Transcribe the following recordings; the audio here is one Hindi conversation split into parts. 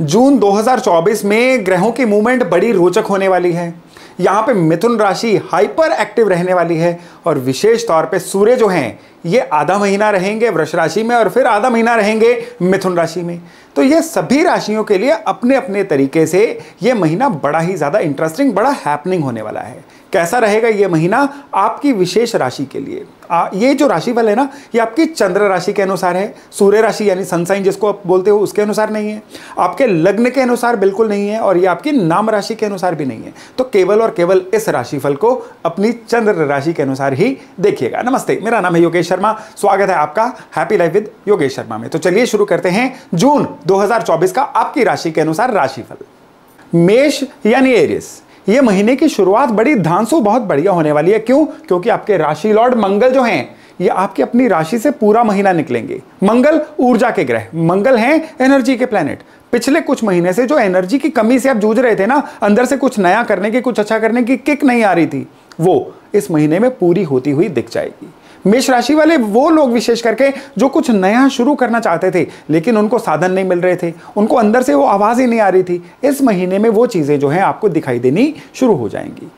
जून 2024 में ग्रहों की मूवमेंट बड़ी रोचक होने वाली है। यहाँ पे मिथुन राशि हाइपर एक्टिव रहने वाली है और विशेष तौर पे सूर्य जो हैं, ये आधा महीना रहेंगे वृष राशि में और फिर आधा महीना रहेंगे मिथुन राशि में। तो ये सभी राशियों के लिए अपने अपने तरीके से ये महीना बड़ा ही ज़्यादा इंटरेस्टिंग बड़ा हैपनिंग होने वाला है। कैसा रहेगा ये महीना आपकी विशेष राशि के लिए? आ, ये जो राशिफल है ना ये आपकी चंद्र राशि के अनुसार है। सूर्य राशि यानी सनसाइन जिसको आप बोलते हो उसके अनुसार नहीं है। आपके लग्न के अनुसार बिल्कुल नहीं है और ये आपकी नाम राशि के अनुसार भी नहीं है। तो केवल और केवल इस राशिफल को अपनी चंद्र राशि के अनुसार ही देखिएगा। नमस्ते मेरा नाम है योगेश शर्मा। स्वागत है आपका happy life with Yogesh Sharma में। तो चलिए शुरू करते हैं जून 2024 का आपकी राशि के अनुसार राशिफल। मेष यानी एरियस ये महीने की शुरुआत बड़ी धांसू, बहुत बढ़िया होने वाली है। क्यों? क्योंकि आपके राशि लॉर्ड मंगल जो हैं, ये आपकी अपनी राशि से पूरा महीना निकलेंगे। मंगल ऊर्जा के ग्रह, मंगल हैं एनर्जी के प्लैनेट पिछले कुछ महीने से जो एनर्जी की कमी से आप जूझ रहे थे ना, अंदर से कुछ नया करने की, कुछ अच्छा करने की किक नहीं आ रही थी, वो इस महीने में पूरी होती हुई दिख जाएगी। मेष राशि वाले वो लोग विशेष करके जो कुछ नया शुरू करना चाहते थे, लेकिन उनको साधन नहीं मिल रहे थे। उनको अंदर से वो आवाज़ ही नहीं आ रही थी। इस महीने में वो चीज़ें जो है आपको दिखाई देनी शुरू हो जाएँगी।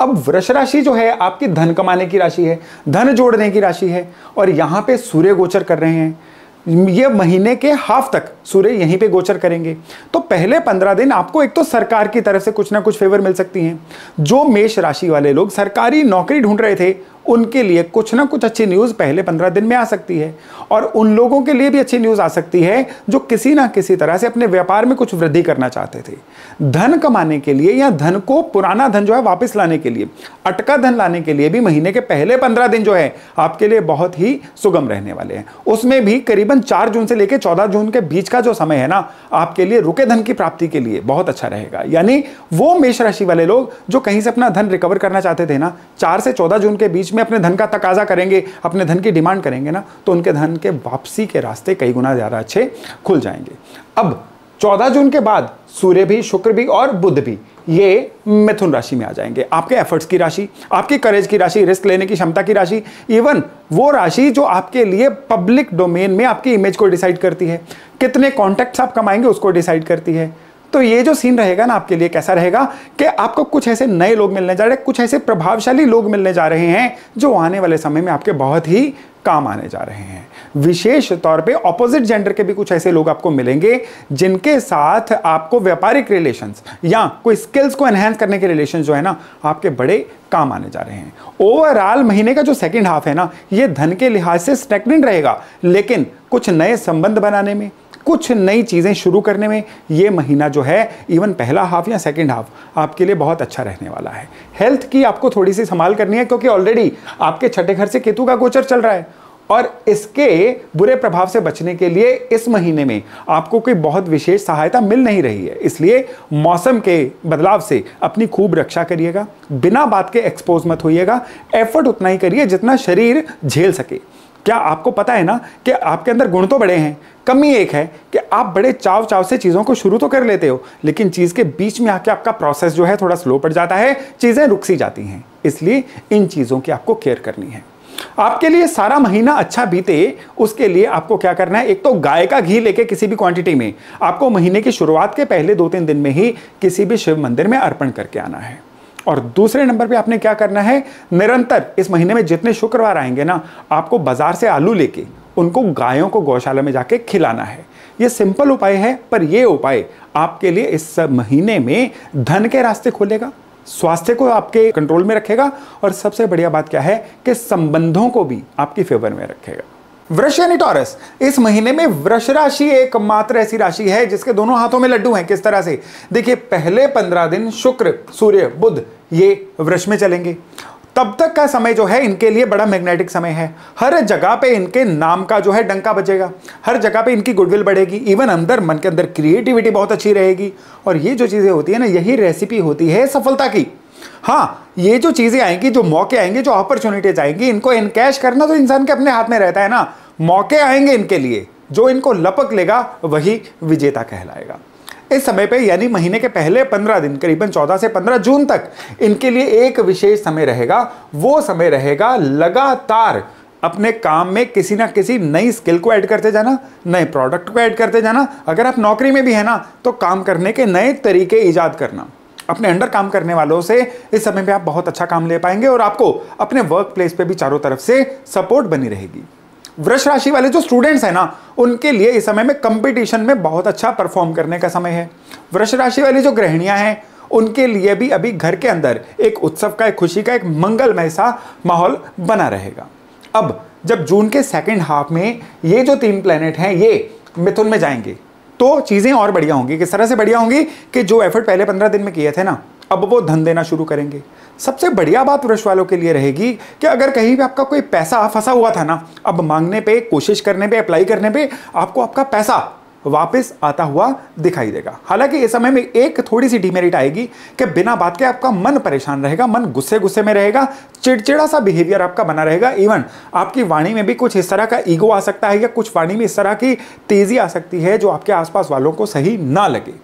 अब वृष राशि जो है, आपकी धन कमाने की राशि है, धन जोड़ने की राशि है, और यहाँ पे सूर्य गोचर कर रहे हैं। ये महीने के हाफ़ तक सूर्य यहीं पे गोचर करेंगे। तो पहले पंद्रह दिन आपको एक तो सरकार की तरफ़ से कुछ ना कुछ फेवर मिल सकती हैं। जो मेष राशि वाले लोग सरकारी नौकरी ढूंढ रहे थे उनके लिए कुछ ना कुछ अच्छी न्यूज़ पहले पंद्रह दिन में आ सकती है। और उन लोगों के लिए भी अच्छी न्यूज़ आ सकती है, जो किसी ना किसी तरह से अपने व्यापार में कुछ वृद्धि करना चाहते थे। धन कमाने के लिए या धन को पुराना धन जो है वापस लाने के लिए, अटका धन लाने के लिए भी महीने के पहले पंद्रह दिन जो है आपके लिए बहुत ही सुगम रहने वाले हैं। उसमें भी करीबन चार जून से लेकर चौदह जून के बीच का जो समय है ना, आपके लिए रुके धन की प्राप्ति के लिए बहुत अच्छा रहेगा। यानी वो मेष राशि वाले लोग, जो कहीं से अपना धन रिकवर करना चाहते थे ना, चार से चौदह जून के बीच में अपने धन का तकाजा करेंगे, अपने धन की डिमांड करेंगे ना तो उनके धन के वापसी के रास्ते कई गुना ज़्यादा अच्छे खुल जाएँगे। अब 14 जून के बाद सूर्य भी, शुक्र भी और बुध भी, ये मिथुन राशि में आ जाएँगे। आपके एफर्ट्स की राशि, आपकी करेज की राशि, रिस्क लेने की क्षमता की राशि, इवन वो राशि जो आपके लिए पब्लिक डोमेन में आपकी इमेज को डिसाइड करती है। कितने कॉन्टेक्ट्स आप कमाएँगे, उसको डिसाइड करती है। तो ये जो सीन रहेगा ना आपके लिए कैसा रहेगा कि आपको कुछ ऐसे नए लोग मिलने जा रहे हैं, कुछ ऐसे प्रभावशाली लोग मिलने जा रहे हैं जो आने वाले समय में आपके बहुत ही काम आने जा रहे हैं। विशेष तौर पे ऑपोजिट जेंडर के भी कुछ ऐसे लोग आपको मिलेंगे जिनके साथ आपको व्यापारिक रिलेशंस या कोई स्किल्स को एनहेंस करने के रिलेशन जो है ना आपके बड़े काम आने जा रहे हैं। ओवरऑल महीने का जो सेकंड हाफ़ है ना, ये धन के लिहाज से स्टेगनेंट रहेगा, लेकिन कुछ नए संबंध बनाने में कुछ नई चीज़ें शुरू करने में ये महीना जो है इवन पहला हाफ़ या सेकेंड हाफ़ आपके लिए बहुत अच्छा रहने वाला है। हेल्थ की आपको थोड़ी सी संभाल करनी है, क्योंकि ऑलरेडी आपके छठे घर से केतु का गोचर चल रहा है। और इसके बुरे प्रभाव से बचने के लिए इस महीने में आपको कोई बहुत विशेष सहायता मिल नहीं रही है। इसलिए मौसम के बदलाव से अपनी खूब रक्षा करिएगा। बिना बात के एक्सपोज मत होइएगा। एफर्ट उतना ही करिए जितना शरीर झेल सके। क्या आपको पता है ना कि आपके अंदर गुण तो बड़े हैं, कमी एक है कि आप बड़े चाव चाव से चीज़ों को शुरू तो कर लेते हो, लेकिन चीज़ के बीच में आके आपका प्रोसेस जो है थोड़ा स्लो पड़ जाता है, चीज़ें रुक सी जाती हैं। इसलिए इन चीज़ों की आपको केयर करनी है। आपके लिए सारा महीना अच्छा बीते, उसके लिए आपको क्या करना है? एक तो गाय का घी लेके किसी भी क्वांटिटी में, आपको महीने की शुरुआत के पहले दो तीन दिन में ही किसी भी शिव मंदिर में अर्पण करके आना है। और दूसरे नंबर पे आपने क्या करना है? निरंतर, इस महीने में जितने शुक्रवार आएँगे ना, आपको बाज़ार से आलू लेके, उनको गायों को गौशाला में जाके खिलाना है। ये सिंपल उपाय है, पर ये उपाय आपके लिए इस महीने में धन के रास्ते खोलेगा, स्वास्थ्य को आपके कंट्रोल में रखेगा, और सबसे बढ़िया बात क्या है कि संबंधों को भी आपकी फेवर में रखेगा। वृक्ष यानी टॉरस, इस महीने में वृक्ष राशि एकमात्र ऐसी राशि है जिसके दोनों हाथों में लड्डू हैं, किस तरह से? देखिए, पहले पंद्रह दिन शुक्र, सूर्य, बुध ये वृक्ष में चलेंगे। तब तक का समय जो है, इनके लिए बड़ा मैग्नेटिक समय है। हर जगह पे इनके नाम का जो है, डंका बजेगा। हर जगह पे इनकी गुडविल बढ़ेगी। इवन अंदर, मन के अंदर क्रिएटिविटी बहुत अच्छी रहेगी। और ये जो चीज़ें होती है ना, यही रेसिपी होती है सफलता की। हाँ ये जो चीज़ें आएँगी, जो मौके आएँगे, जो अपॉर्चुनिटीज़ आएँगी, इनको इनकैश करना तो इंसान के अपने हाथ में रहता है ना। मौके आएँगे इनके लिए। जो इनको लपक लेगा, वही विजेता कहलाएगा। इस समय पे, यानी महीने के पहले पंद्रह दिन, करीबन चौदह से पंद्रह जून तक, इनके लिए एक विशेष समय रहेगा। वो समय रहेगा लगातार अपने काम में किसी ना किसी नई स्किल को ऐड करते जाना, नए प्रोडक्ट को ऐड करते जाना। अगर आप नौकरी में भी है ना तो काम करने के नए तरीके ईजाद करना। अपने अंडर काम करने वालों से इस समय में आप बहुत अच्छा काम ले पाएँगे और आपको अपने वर्क प्लेस पर भी चारों तरफ़ से सपोर्ट बनी रहेगी। वृक्ष राशि वाले जो स्टूडेंट्स हैं ना, उनके लिए इस समय में कंपटीशन में बहुत अच्छा परफॉर्म करने का समय है। वृक्ष राशि वाली जो गृहिणियाँ हैं, उनके लिए भी अभी घर के अंदर एक उत्सव का, एक खुशी का, एक मंगलमय सा माहौल बना रहेगा। अब, जब जून के सेकेंड हाफ़ में ये जो तीन प्लेनेट हैं, ये मिथुन में जाएँगे तो चीज़ें और बढ़िया होंगी, किस तरह से बढ़िया होंगी कि जो एफर्ट पहले पंद्रह दिन में किए थे ना, अब वो धन देना शुरू करेंगे। सबसे बढ़िया बात वृक्ष वालों के लिए रहेगी कि अगर कहीं भी आपका कोई पैसा फंसा हुआ था ना, अब मांगने पे, कोशिश करने पे अप्लाई करने पे, आपको आपका पैसा वापस आता हुआ दिखाई देगा। हालाँकि इस समय में एक थोड़ी सी डिमेरिट आएगी कि बिना बात के आपका मन परेशान रहेगा, मन गुस्से गुस्से में रहेगा चिड़चिड़ा सा बिहेवियर आपका बना रहेगा। इवन आपकी वाणी में भी कुछ इस तरह का ईगो आ सकता है या कुछ वाणी में इस तरह की तेज़ी आ सकती है जो आपके आसपास वालों को सही ना लगे।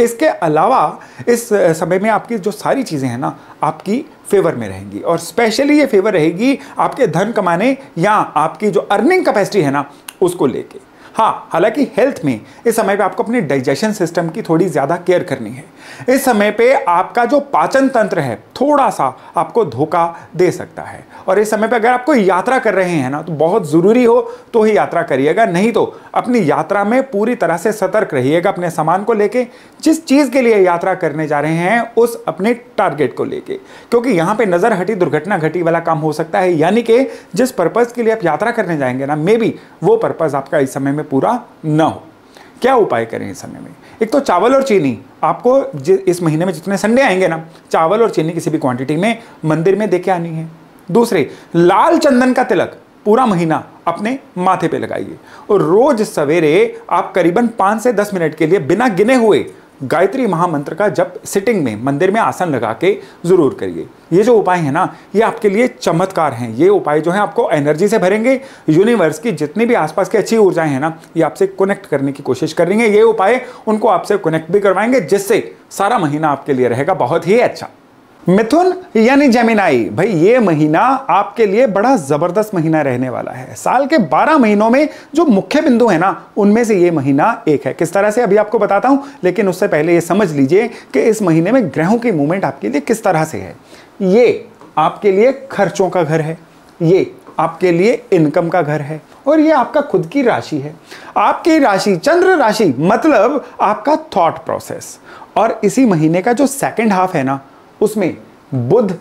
इसके अलावा इस समय में आपकी जो सारी चीज़ें हैं ना, आपकी फेवर में रहेंगी। और स्पेशली ये फेवर रहेगी आपके धन कमाने या आपकी जो अर्निंग कैपेसिटी है ना, उसको लेके। हाँ हालाँकि हेल्थ में इस समय पे आपको अपने डाइजेशन सिस्टम की थोड़ी ज़्यादा केयर करनी है। इस समय पे आपका जो पाचन तंत्र है थोड़ा सा आपको धोखा दे सकता है। और इस समय पर अगर आप कोई यात्रा कर रहे हैं ना तो बहुत ज़रूरी हो तो ही यात्रा करिएगा, नहीं तो अपनी यात्रा में पूरी तरह से सतर्क रहिएगा अपने सामान को लेके। जिस चीज़ के लिए यात्रा करने जा रहे हैं, उस अपने टारगेट को लेके। क्योंकि यहाँ पे नज़र हटी, दुर्घटना घटी वाला काम हो सकता है। यानी कि जिस पर्पज़ के लिए आप यात्रा करने जाएँगे ना मे बी वो पर्पज़ आपका इस समय में पूरा न हो। क्या उपाय करें इस समय में? एक तो चावल और चीनी, आपको इस महीने में जितने संडे आएँगे ना, चावल और चीनी किसी भी क्वांटिटी में मंदिर में देके आनी है। दूसरे, लाल चंदन का तिलक, पूरा महीना अपने माथे पे लगाइए। और रोज सवेरे आप करीबन पाँच से दस मिनट के लिए बिना गिने हुए गायत्री महामंत्र का जब सिटिंग में, मंदिर में आसन लगा के ज़रूर करिए। ये जो उपाय है ना, ये आपके लिए चमत्कार हैं। ये उपाय जो है, आपको एनर्जी से भरेंगे। यूनिवर्स की जितनी भी आसपास की अच्छी ऊर्जाएँ हैं ना, ये आपसे कनेक्ट करने की कोशिश करेंगे। ये उपाय उनको आपसे कनेक्ट भी करवाएँगे, जिससे सारा महीना आपके लिए रहेगा बहुत ही अच्छा। मिथुन यानी जेमिनाई भाई, ये महीना आपके लिए बड़ा ज़बरदस्त महीना रहने वाला है। साल के 12 महीनों में जो मुख्य बिंदु है ना, उनमें से ये महीना एक है। किस तरह से? अभी आपको बताता हूँ, लेकिन उससे पहले ये समझ लीजिए कि इस महीने में ग्रहों की मूवमेंट आपके लिए किस तरह से है। ये आपके लिए खर्चों का घर है। ये आपके लिए इनकम का घर है। और ये आपका खुद की राशि है। आपकी राशि, चंद्र राशि मतलब आपका थॉट प्रोसेस और इसी महीने का जो सेकेंड हाफ़ है ना उसमें बुध,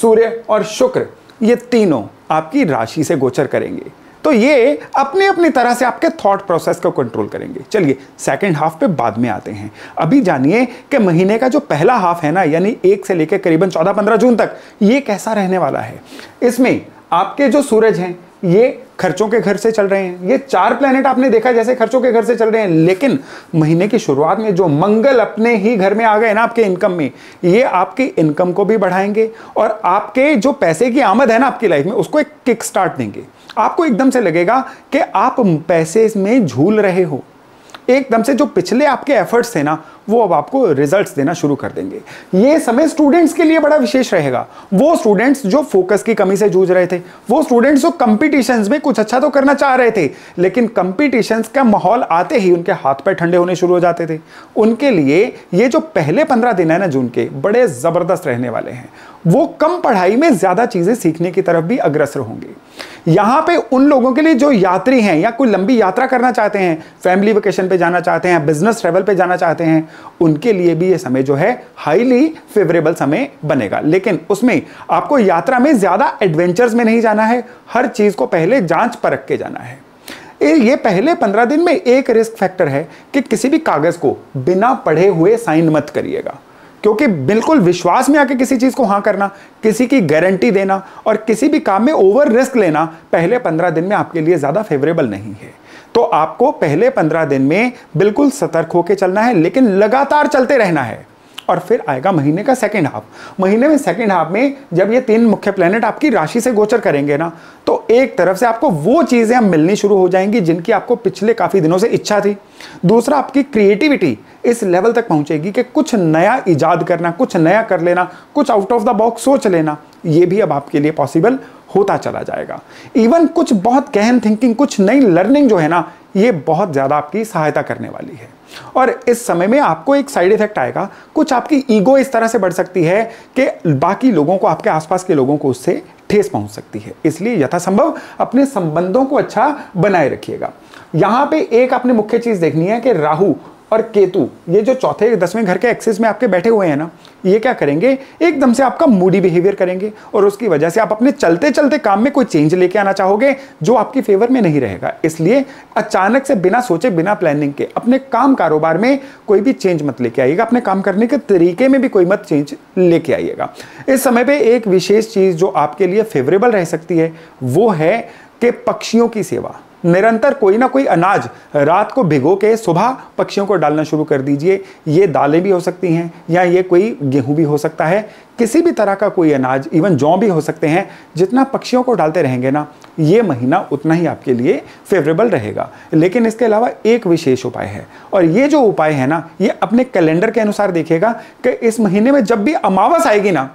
सूर्य और शुक्र, ये तीनों आपकी राशि से गोचर करेंगे। तो ये अपने अपनी तरह से आपके थॉट प्रोसेस को कंट्रोल करेंगे। चलिए सेकंड हाफ़ पे बाद में आते हैं। अभी जानिए कि महीने का जो पहला हाफ़ है ना, यानी एक से लेकर करीबन चौदह पंद्रह जून तक, ये कैसा रहने वाला है? इसमें आपके जो सूरज हैं ये खर्चों के घर से चल रहे हैं। ये चार प्लेनेट आपने देखा जैसे खर्चों के घर से चल रहे हैं। लेकिन महीने की शुरुआत में जो मंगल अपने ही घर में आ गए ना आपके इनकम में, ये आपकी इनकम को भी बढ़ाएँगे और आपके जो पैसे की आमद है ना आपकी लाइफ में, उसको एक किक स्टार्ट देंगे। आपको एकदम से लगेगा कि आप पैसे में झूल रहे हो। एकदम से जो पिछले आपके एफर्ट्स थे ना वो अब आपको रिजल्ट्स देना शुरू कर देंगे। ये समय स्टूडेंट्स के लिए बड़ा विशेष रहेगा। वो स्टूडेंट्स जो फोकस की कमी से जूझ रहे थे, वो स्टूडेंट्स जो कंपटीशंस में कुछ अच्छा तो करना चाह रहे थे, लेकिन कंपटीशंस का माहौल आते ही उनके हाथ पैर ठंडे होने शुरू हो जाते थे। उनके लिए ये जो पहले पंद्रह दिन है ना जून के, बड़े ज़बरदस्त रहने वाले हैं। वो कम पढ़ाई में ज़्यादा चीज़ें सीखने की तरफ़ भी अग्रसर होंगे। यहाँ पे उन लोगों के लिए जो यात्री हैं या कोई लंबी यात्रा करना चाहते हैं फैमिली वेकेशन पे जाना चाहते हैं बिज़नेस ट्रेवल पे जाना चाहते हैं उनके लिए भी ये समय जो है हाईली फेवरेबल समय बनेगा। लेकिन उसमें आपको यात्रा में ज़्यादा एडवेंचर्स में नहीं जाना है, हर चीज़ को पहले जाँच परख के जाना है। ये पहले पंद्रह दिन में एक रिस्क फैक्टर है कि किसी भी कागज़ को बिना पढ़े हुए साइन मत करिएगा। क्योंकि बिल्कुल विश्वास में आके किसी चीज़ को हाँ करना, किसी की गारंटी देना और किसी भी काम में ओवर रिस्क लेना पहले पंद्रह दिन में आपके लिए ज़्यादा फेवरेबल नहीं है। तो आपको पहले पंद्रह दिन में बिल्कुल सतर्क होकर चलना है, लेकिन लगातार चलते रहना है। और फिर आएगा महीने का सेकेंड हाफ़ महीने में सेकेंड हाफ़ में जब ये तीन मुख्य प्लेनेट आपकी राशि से गोचर करेंगे ना तो एक तरफ़ से आपको वो चीज़ें मिलनी शुरू हो जाएँगी जिनकी आपको पिछले काफ़ी दिनों से इच्छा थी। दूसरा, आपकी क्रिएटिविटी इस लेवल तक पहुंचेगी कि कुछ नया ईजाद करना, कुछ नया कर लेना, कुछ आउट ऑफ़ द बॉक्स सोच लेना, ये भी अब आपके लिए पॉसिबल होता चला जाएगा। इवन कुछ बहुत गहन थिंकिंग कुछ नई लर्निंग जो है ना, ये बहुत ज़्यादा आपकी सहायता करने वाली है। और इस समय में आपको एक साइड इफ़ेक्ट आएगा। कुछ आपकी ईगो इस तरह से बढ़ सकती है कि बाकी लोगों को, आपके आसपास के लोगों को उससे ठेस पहुँच सकती है। इसलिए यथासंभव अपने संबंधों को अच्छा बनाए रखिएगा। यहाँ पे एक आपने मुख्य चीज़ देखनी है कि राहु और केतु, ये जो चौथे दसवें घर के एक्सेस में आपके बैठे हुए हैं ना, ये क्या करेंगे? एकदम से आपका मूडी बिहेवियर करेंगे और उसकी वजह से आप अपने चलते चलते काम में कोई चेंज लेके आना चाहोगे जो आपकी फेवर में नहीं रहेगा। इसलिए अचानक से बिना सोचे, बिना प्लानिंग के अपने काम कारोबार में कोई भी चेंज मत लेके आइएगा। अपने काम करने के तरीके में भी कोई मत चेंज लेके आइएगा। इस समय पर एक विशेष चीज़ जो आपके लिए फेवरेबल रह सकती है, वो है कि पक्षियों की सेवा। निरंतर कोई ना कोई अनाज रात को भिगो के सुबह पक्षियों को डालना शुरू कर दीजिए। ये दालें भी हो सकती हैं या ये कोई गेहूँ भी हो सकता है। किसी भी तरह का कोई अनाज इवन जौ भी हो सकते हैं, जितना पक्षियों को डालते रहेंगे ना, ये महीना उतना ही आपके लिए फेवरेबल रहेगा। लेकिन इसके अलावा एक विशेष उपाय है, और ये जो उपाय है ना, ये अपने कैलेंडर के अनुसार देखिएगा कि इस महीने में जब भी अमावस आएगी ना,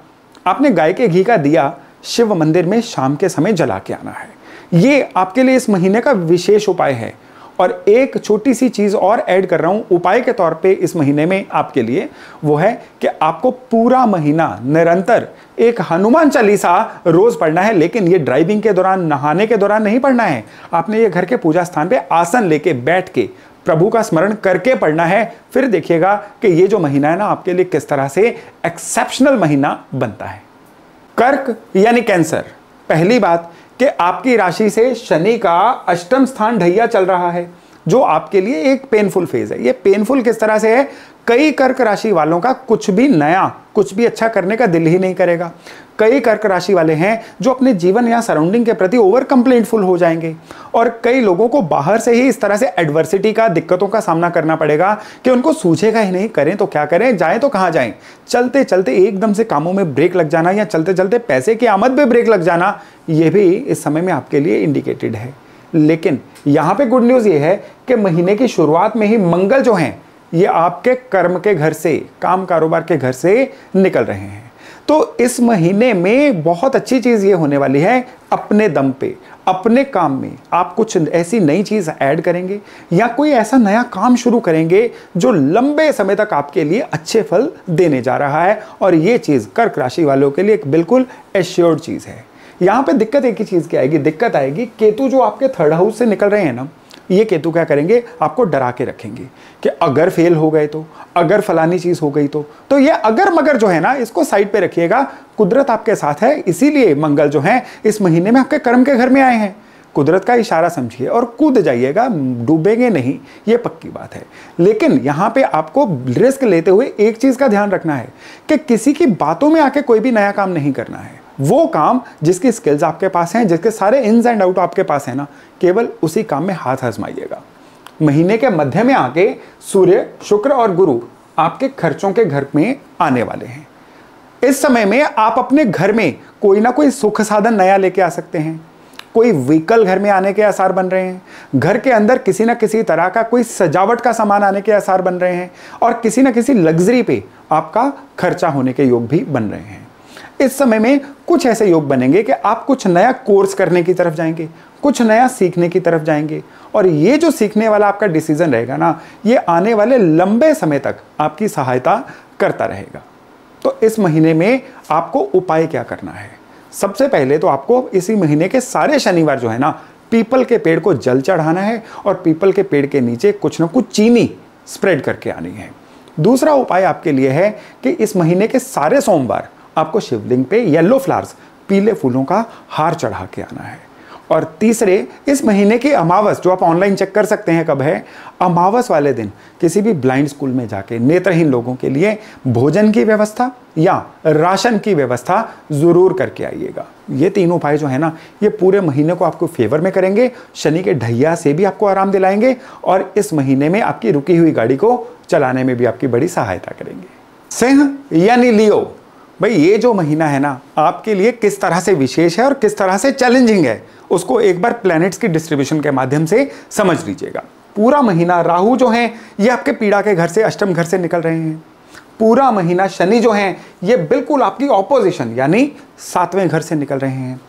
आपने गाय के घी का दिया, शिव मंदिर में शाम के समय जला के आना है। ये आपके लिए इस महीने का विशेष उपाय है। और एक छोटी सी चीज़ और ऐड कर रहा हूँ, उपाय के तौर पे इस महीने में आपके लिए, वो है कि आपको पूरा महीना निरंतर एक हनुमान चालीसा रोज पढ़ना है, लेकिन ये ड्राइविंग के दौरान, नहाने के दौरान नहीं पढ़ना है। आपने ये घर के पूजा स्थान पे आसन लेके बैठ के प्रभु का स्मरण करके पढ़ना है। फिर देखिएगा कि ये जो महीना है ना, आपके लिए किस तरह से एक्सेप्शनल महीना बनता है। कर्क यानी कैंसर, पहली बात कि आपकी राशि से शनि का अष्टम स्थान ढैया चल रहा है, जो आपके लिए एक पेनफुल फ़ेज़ है। ये पेनफुल किस तरह से है? कई कर्क राशि वालों का कुछ भी नया, कुछ भी अच्छा करने का दिल ही नहीं करेगा। कई कर्क राशि वाले हैं जो अपने जीवन या सराउंडिंग के प्रति ओवर कंप्लेंटफुल हो जाएँगे और कई लोगों को बाहर से ही इस तरह से एडवर्सिटी का, दिक्कतों का सामना करना पड़ेगा कि उनको सूझेगा ही नहीं, करें तो क्या करें, जाएँ तो कहाँ जाएँ। चलते चलते एकदम से कामों में ब्रेक लग जाना या चलते चलते पैसे की आमद में ब्रेक लग जाना, ये भी इस समय में आपके लिए इंडिकेटेड है। लेकिन यहाँ पे गुड न्यूज़ ये है कि महीने की शुरुआत में ही मंगल जो हैं ये आपके कर्म के घर से, काम कारोबार के घर से निकल रहे हैं। तो इस महीने में बहुत अच्छी चीज़ ये होने वाली है, अपने दम पे, अपने काम में। आप कुछ ऐसी नई चीज़ ऐड करेंगे या कोई ऐसा नया काम शुरू करेंगे जो लंबे समय तक आपके लिए अच्छे फल देने जा रहा है। और ये चीज़ कर्क राशि वालों के लिए एक बिल्कुल एश्योर्ड चीज़ है। यहाँ पे दिक्कत एक ही चीज़ की आएगी, दिक्कत आएगी, केतु जो आपके थर्ड हाउस से निकल रहे हैं ना ये केतु क्या करेंगे? आपको डरा के रखेंगे कि अगर फेल हो गए तो अगर फलानी चीज़ हो गई तो। तो ये अगर मगर जो है ना, इसको साइड पे रखिएगा। कुदरत आपके साथ है, इसीलिए मंगल जो है, इस महीने में आपके कर्म के घर में आए हैं। कुदरत का इशारा समझिए और कूद जाइएगा, डूबेंगे नहीं, ये पक्की बात है। लेकिन यहाँ पे आपको रिस्क लेते हुए एक चीज़ का ध्यान रखना है कि किसी की बातों में आके कोई भी नया काम नहीं करना है। वो काम जिसकी स्किल्स आपके पास हैं, जिसके सारे इन्स एंड आउट आपके पास है ना, केवल उसी काम में हाथ आजमाइएगा। महीने के मध्य में आके सूर्य, शुक्र और गुरु आपके खर्चों के घर में आने वाले हैं। इस समय में आप अपने घर में कोई ना कोई सुख साधन नया लेके आ सकते हैं। कोई व्हीकल घर में आने के आसार बन रहे हैं। घर के अंदर किसी ना किसी तरह का कोई सजावट का सामान आने के आसार बन रहे हैं और किसी ना किसी लग्जरी पे आपका खर्चा होने के योग भी बन रहे हैं। इस समय में कुछ ऐसे योग बनेंगे कि आप कुछ नया कोर्स करने की तरफ़ जाएँगे, कुछ नया सीखने की तरफ़ जाएँगे। और ये जो सीखने वाला आपका डिसीज़न रहेगा ना, ये आने वाले लंबे समय तक आपकी सहायता करता रहेगा। तो इस महीने में आपको उपाय क्या करना है? सबसे पहले तो आपको इसी महीने के सारे शनिवार जो है ना, पीपल के पेड़ को जल चढ़ाना है और पीपल के पेड़ के नीचे कुछ ना कुछ चीनी स्प्रेड करके आनी है। दूसरा उपाय आपके लिए है कि इस महीने के सारे सोमवार आपको शिवलिंग पे येलो फ्लावर्स पीले फूलों का हार चढ़ा के आना है। और तीसरे, इस महीने की अमावस, जो आप ऑनलाइन चेक कर सकते हैं कब है, अमावस वाले दिन, किसी भी ब्लाइंड स्कूल में जाके, नेत्रहीन लोगों के लिए भोजन की व्यवस्था या राशन की व्यवस्था ज़रूर करके आइएगा। ये तीनों उपाय जो है ना, ये पूरे महीने को आपको फेवर में करेंगे, शनि के ढैया से भी आपको आराम दिलाएँगे और इस महीने में आपकी रुकी हुई गाड़ी को चलाने में भी आपकी बड़ी सहायता करेंगे। सिंह यानी लियो भाई, ये जो महीना है ना, आपके लिए किस तरह से विशेष है और किस तरह से चैलेंजिंग है, उसको एक बार प्लैनेट्स की डिस्ट्रीब्यूशन के माध्यम से समझ लीजिएगा। पूरा महीना राहु जो है, ये आपके पीड़ा के घर से, अष्टम घर से निकल रहे हैं। पूरा महीना शनि जो है, ये बिल्कुल आपकी ऑपोजिशन यानी सातवें घर से निकल रहे हैं।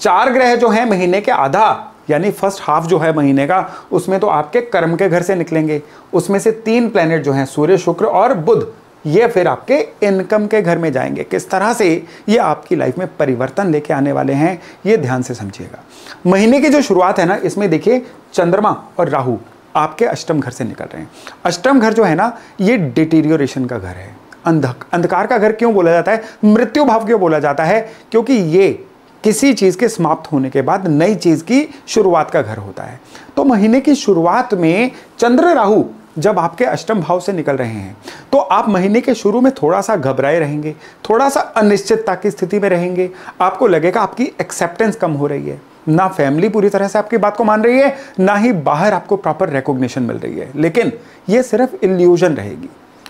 चार ग्रह जो है, महीने के आधा, यानी फ़र्स्ट हाफ़ जो है महीने का, उसमें तो आपके कर्म के घर से निकलेंगे। उसमें से तीन प्लेनेट जो हैं, सूर्य, शुक्र और बुध। ये फिर आपके इनकम के घर में जाएँगे। किस तरह से ये आपकी लाइफ में परिवर्तन लेके आने वाले हैं, ये ध्यान से समझिएगा। महीने की जो शुरुआत है ना, इसमें देखिए चंद्रमा और राहु आपके अष्टम घर से निकल रहे हैं। अष्टम घर जो है ना, ये डिटेरियोरेशन का घर है। अंधक, अंधकार का घर क्यों बोला जाता है? मृत्यु भाव क्यों बोला जाता है? क्योंकि ये किसी चीज़ के समाप्त होने के बाद नई चीज़ की शुरुआत का घर होता है। तो महीने की शुरुआत में चंद्र, राहु जब आपके अष्टम भाव से निकल रहे हैं तो आप महीने के शुरू में थोड़ा सा घबराए रहेंगे थोड़ा सा अनिश्चितता की स्थिति में रहेंगे, आपको लगेगा आपकी एक्सेप्टेंस कम हो रही है। ना फैमिली पूरी तरह से आपकी बात को मान रही है, ना ही बाहर आपको प्रॉपर रिकॉग्निशन मिल रही है। लेकिन ये सिर्फ़ इल्यूजन रहेगी।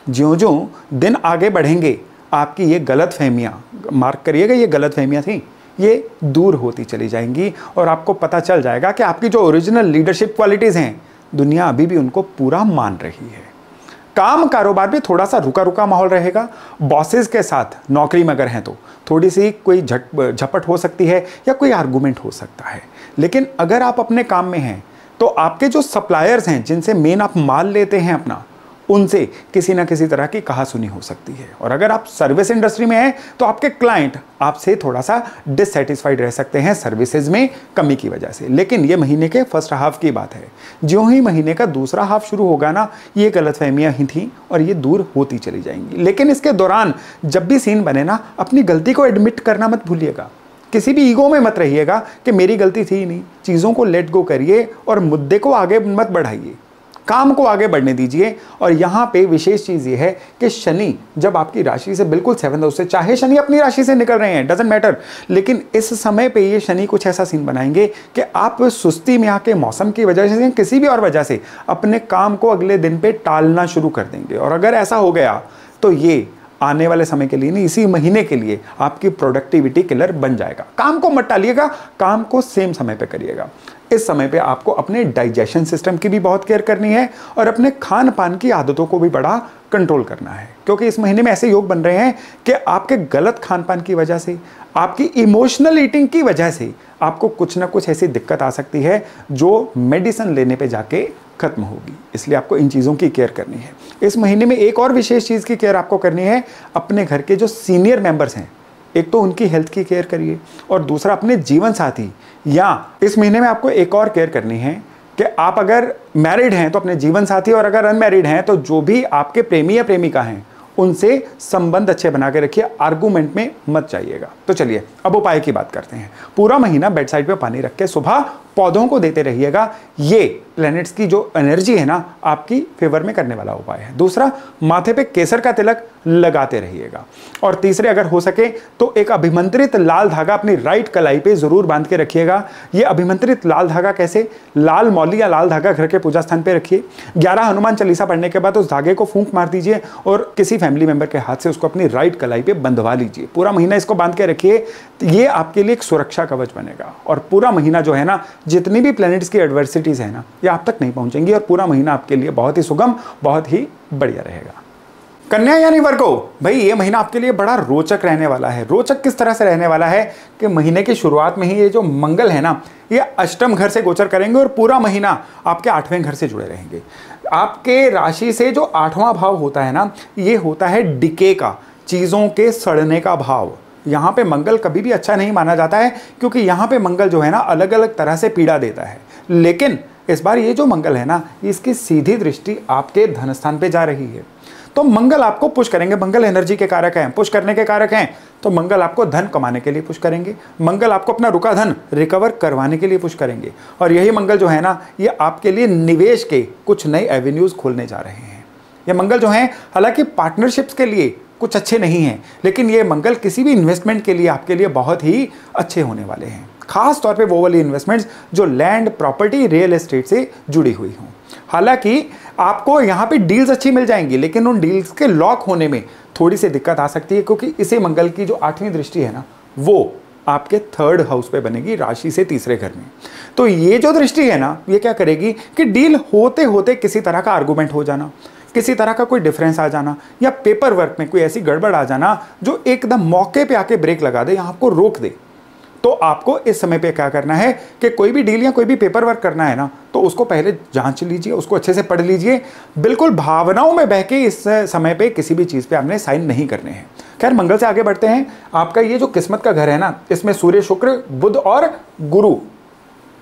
ज्यो ज्यों दिन आगे बढ़ेंगे, आपकी ये गलत फहमियाँ मार्क करिएगा ये गलत फहमियाँ थी, ये दूर होती चली जाएँगी और आपको पता चल जाएगा कि आपकी जो ओरिजिनल लीडरशिप क्वालिटीज़ हैं दुनिया अभी भी उनको पूरा मान रही है। काम कारोबार में थोड़ा सा रुका रुका माहौल रहेगा। बॉसेस के साथ नौकरी में अगर हैं तो थोड़ी सी कोई झट, झपट हो सकती है या कोई आर्गूमेंट हो सकता है। लेकिन अगर आप अपने काम में हैं तो आपके जो सप्लायर्स हैं, जिनसे मेन आप माल लेते हैं अपना उनसे किसी ना किसी तरह की कहा सुनी हो सकती है। और अगर आप सर्विस इंडस्ट्री में हैं तो आपके क्लाइंट आपसे थोड़ा सा डिससेटिस्फाइड रह सकते हैं सर्विसेज़ में कमी की वजह से। लेकिन ये महीने के फ़र्स्ट हाफ़ की बात है। जो ही महीने का दूसरा हाफ़ शुरू होगा ना, ये गलत फहमियाँ ही थी और ये दूर होती चली जाएँगी। लेकिन इसके दौरान जब भी सीन बने ना, अपनी गलती को एडमिट करना मत भूलिएगा। किसी भी ईगो में मत रहिएगा कि मेरी गलती थी नहीं। चीज़ों को लेट गो करिए और मुद्दे को आगे मत बढ़ाइए। काम को आगे बढ़ने दीजिए। और यहाँ पे विशेष चीज़ ये है कि शनि जब आपकी राशि से बिल्कुल सेवन हाउस से, चाहे शनि अपनी राशि से निकल रहे हैं डजेंट मैटर लेकिन इस समय पे ये शनि कुछ ऐसा सीन बनाएँगे कि आप सुस्ती में आके, मौसम की वजह से किसी भी और वजह से अपने काम को अगले दिन पे टालना शुरू कर देंगे। और अगर ऐसा हो गया तो ये आने वाले समय के लिए नहीं, इसी महीने के लिए आपकी प्रोडक्टिविटी किलर बन जाएगा। काम को मत टालिएगा, काम को सेम समय पे करिएगा। इस समय पे आपको अपने डाइजेशन सिस्टम की भी बहुत केयर करनी है और अपने खान पान की आदतों को भी बड़ा कंट्रोल करना है। क्योंकि इस महीने में ऐसे योग बन रहे हैं कि आपके गलत खान पान की वजह से, आपकी इमोशनल ईटिंग की वजह से आपको कुछ ना कुछ ऐसी दिक्कत आ सकती है जो मेडिसिन लेने पे जाके खत्म होगी। इसलिए आपको इन चीज़ों की केयर करनी है। इस महीने में एक और विशेष चीज़ की केयर आपको करनी है, अपने घर के जो सीनियर मेंबर्स हैं एक तो उनकी हेल्थ की केयर करिए और दूसरा अपने जीवन साथी, या इस महीने में आपको एक और केयर करनी है कि आप अगर मैरिड हैं तो अपने जीवन साथी और अगर अनमैरिड हैं तो जो भी आपके प्रेमी या प्रेमिका हैं, उनसे संबंध अच्छे बना के रखिए आर्गूमेंट में मत जाइएगा। तो चलिए, अब उपाय की बात करते हैं। पूरा महीना बेड साइड पे पानी रख के सुबह पौधों को देते रहिएगा। ये प्लैनेट्स की जो एनर्जी है ना, आपकी फेवर में करने वाला उपाय है। दूसरा, माथे पे केसर का तिलक लगाते रहिएगा। और तीसरे, अगर हो सके तो एक अभिमंत्रित लाल धागा अपनी राइट कलाई पे ज़रूर बाँध के रखिएगा। ये अभिमंत्रित लाल धागा कैसे? लाल मौली या लाल धागा घर के पूजा स्थान पर रखिए। ग्यारह, हनुमान चालीसा पढ़ने के बाद उस धागे को फूंक मार दीजिए और किसी फैमिली मेंबर के हाथ से उसको अपनी राइट कलाई पर बंधवा लीजिए। पूरा महीना इसको बाँध के रखिए। ये आपके लिए एक सुरक्षा कवच बनेगा। और पूरा महीना जो है ना जितनी भी प्लैनेट्स की एडवर्सिटीज़ है ना, ये आप तक नहीं पहुंचेंगी और पूरा महीना आपके लिए बहुत ही सुगम, बहुत ही बढ़िया रहेगा। कन्या यानी वर्गो, भाई ये महीना आपके लिए बड़ा रोचक रहने वाला है। रोचक किस तरह से रहने वाला है कि महीने की शुरुआत में ही ये जो मंगल है ना, ये अष्टम घर से गोचर करेंगे और पूरा महीना आपके आठवें घर से जुड़े रहेंगे। आपके राशि से जो आठवां भाव होता है ना, ये होता है डिके का, चीज़ों के सड़ने का भाव। यहाँ पे मंगल कभी भी अच्छा नहीं माना जाता है, क्योंकि यहाँ पे मंगल जो है ना अलग अलग तरह से पीड़ा देता है। लेकिन इस बार ये जो मंगल है ना, इसकी सीधी दृष्टि आपके धनस्थान पे जा रही है। तो मंगल आपको पुश करेंगे। मंगल एनर्जी के कारक हैं, पुश करने के कारक हैं। तो मंगल आपको धन कमाने के लिए पुश करेंगे। मंगल आपको अपना रुका धन रिकवर करवाने के लिए पुश करेंगे। और यही मंगल जो है ना, ये आपके लिए निवेश के कुछ नए एवेन्यूज खोलने जा रहे हैं। ये मंगल जो है, हालाँकि पार्टनरशिप्स के लिए कुछ अच्छे नहीं हैं, लेकिन ये मंगल किसी भी इन्वेस्टमेंट के लिए, आपके लिए बहुत ही अच्छे होने वाले हैं। खास तौर पे वो वाली इन्वेस्टमेंट्स जो लैंड प्रॉपर्टी रियल एस्टेट से जुड़ी हुई हों। हालाँकि आपको यहाँ पे डील्स अच्छी मिल जाएँगी, लेकिन उन डील्स के लॉक होने में थोड़ी सी दिक्कत आ सकती है, क्योंकि इसे मंगल की जो आठवीं दृष्टि है ना, वो आपके थर्ड हाउस पे बनेगी, राशि से तीसरे घर में। तो ये जो दृष्टि है ना, ये क्या करेगी कि डील होते होते किसी तरह का आर्गूमेंट हो जाना। किसी तरह का कोई डिफरेंस आ जाना या पेपर वर्क में कोई ऐसी गड़बड़ आ जाना जो एकदम मौके पे आके ब्रेक लगा दे या आपको रोक दे। तो आपको इस समय पे क्या करना है कि कोई भी डील या कोई भी पेपर वर्क करना है ना तो उसको पहले जाँच लीजिए, उसको अच्छे से पढ़ लीजिए। बिल्कुल भावनाओं में बह के इस समय पे किसी भी चीज़ पे आपने साइन नहीं करने हैं। खैर, मंगल से आगे बढ़ते हैं। आपका ये जो किस्मत का घर है ना, इसमें सूर्य, शुक्र, बुध और गुरु